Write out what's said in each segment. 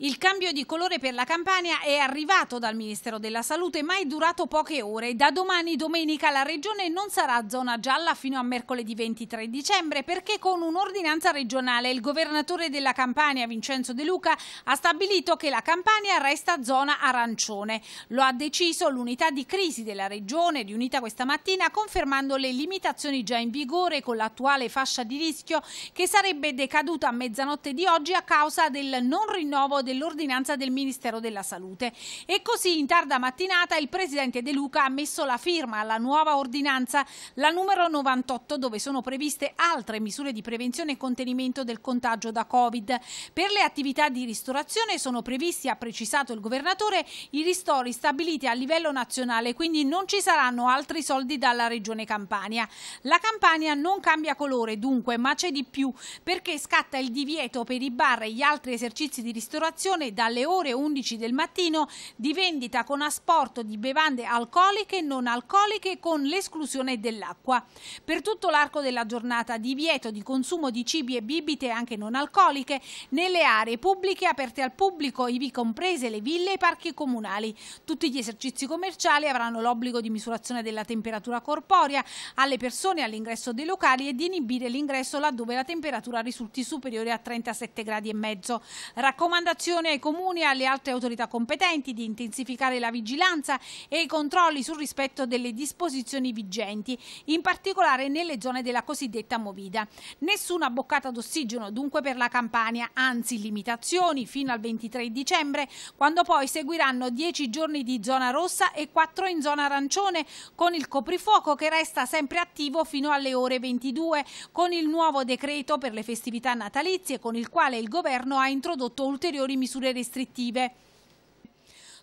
Il cambio di colore per la Campania è arrivato dal Ministero della Salute ma è durato poche ore. Da domani domenica la regione non sarà zona gialla fino a mercoledì 23 dicembre perché con un'ordinanza regionale il governatore della Campania Vincenzo De Luca ha stabilito che la Campania resta zona arancione. Lo ha deciso l'unità di crisi della regione riunita questa mattina confermando le limitazioni già in vigore con l'attuale fascia di rischio che sarebbe decaduta a mezzanotte di oggi a causa del non rinnovo dell'ordinanza del Ministero della Salute. E così in tarda mattinata il Presidente De Luca ha messo la firma alla nuova ordinanza, la numero 98, dove sono previste altre misure di prevenzione e contenimento del contagio da Covid. Per le attività di ristorazione sono previsti, ha precisato il Governatore, i ristori stabiliti a livello nazionale, quindi non ci saranno altri soldi dalla Regione Campania. La Campania non cambia colore dunque, ma c'è di più, perché scatta il divieto per i bar e gli altri esercizi di ristorazione ristorazione dalle ore 11 del mattino di vendita con asporto di bevande alcoliche e non alcoliche con l'esclusione dell'acqua. Per tutto l'arco della giornata divieto di consumo di cibi e bibite anche non alcoliche nelle aree pubbliche aperte al pubblico, ivi comprese le ville e i parchi comunali. Tutti gli esercizi commerciali avranno l'obbligo di misurazione della temperatura corporea alle persone all'ingresso dei locali e di inibire l'ingresso laddove la temperatura risulti superiore a 37 gradi e mezzo. Raccomandazioni Istruzione ai comuni e alle altre autorità competenti di intensificare la vigilanza e i controlli sul rispetto delle disposizioni vigenti, in particolare nelle zone della cosiddetta Movida. Nessuna boccata d'ossigeno dunque per la Campania, anzi limitazioni fino al 23 dicembre, quando poi seguiranno 10 giorni di zona rossa e 4 in zona arancione, con il coprifuoco che resta sempre attivo fino alle ore 22, con il nuovo decreto per le festività natalizie con il quale il governo ha introdotto ulteriori misure restrittive.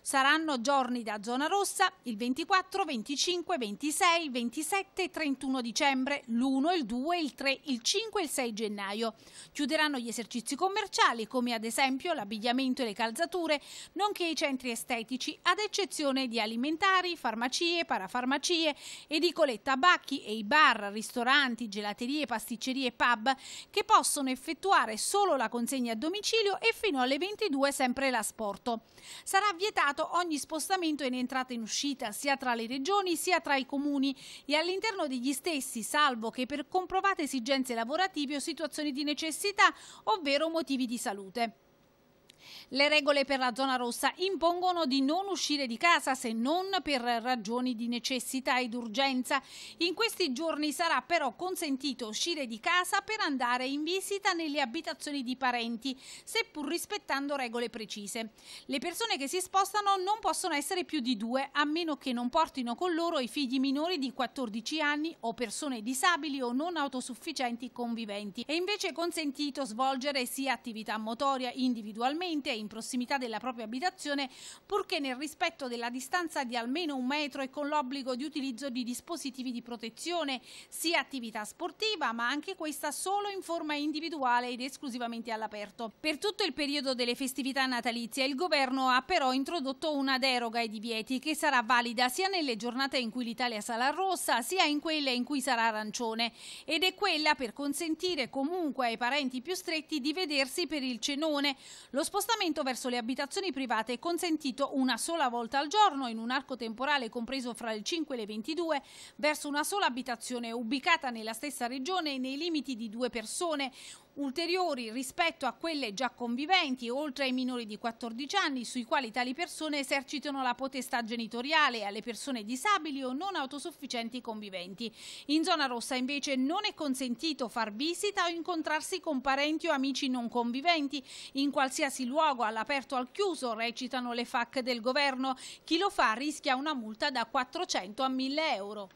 Saranno giorni da zona rossa il 24, 25, 26, 27 e 31 dicembre, l'1, il 2, il 3, il 5 e il 6 gennaio. Chiuderanno gli esercizi commerciali come ad esempio l'abbigliamento e le calzature, nonché i centri estetici, ad eccezione di alimentari, farmacie, parafarmacie, edicole tabacchi e i bar, ristoranti, gelaterie, pasticcerie e pub che possono effettuare solo la consegna a domicilio e fino alle 22 sempre l'asporto. Sarà vietato vietato ogni spostamento in entrata e in uscita sia tra le regioni sia tra i comuni e all'interno degli stessi, salvo che per comprovate esigenze lavorative o situazioni di necessità, ovvero motivi di salute. Le regole per la zona rossa impongono di non uscire di casa se non per ragioni di necessità ed urgenza. In questi giorni sarà però consentito uscire di casa per andare in visita nelle abitazioni di parenti, seppur rispettando regole precise. Le persone che si spostano non possono essere più di due, a meno che non portino con loro i figli minori di 14 anni o persone disabili o non autosufficienti conviventi. È invece consentito svolgere sia attività motoria individualmente sicuramente in prossimità della propria abitazione, purché nel rispetto della distanza di almeno un metro e con l'obbligo di utilizzo di dispositivi di protezione, sia attività sportiva, ma anche questa solo in forma individuale ed esclusivamente all'aperto. Per tutto il periodo delle festività natalizie il governo ha però introdotto una deroga ai divieti che sarà valida sia nelle giornate in cui l'Italia sarà rossa, sia in quelle in cui sarà arancione, ed è quella per consentire comunque ai parenti più stretti di vedersi per il cenone. Lo spostamento verso le abitazioni private è consentito una sola volta al giorno in un arco temporale compreso fra le 5 e le 22 verso una sola abitazione ubicata nella stessa regione nei limiti di due persone ulteriori rispetto a quelle già conviventi, oltre ai minori di 14 anni, sui quali tali persone esercitano la potestà genitoriale alle persone disabili o non autosufficienti conviventi. In zona rossa invece non è consentito far visita o incontrarsi con parenti o amici non conviventi in qualsiasi luogo, all'aperto o al chiuso, recitano le FAC del governo. Chi lo fa rischia una multa da 400 a 1000 euro.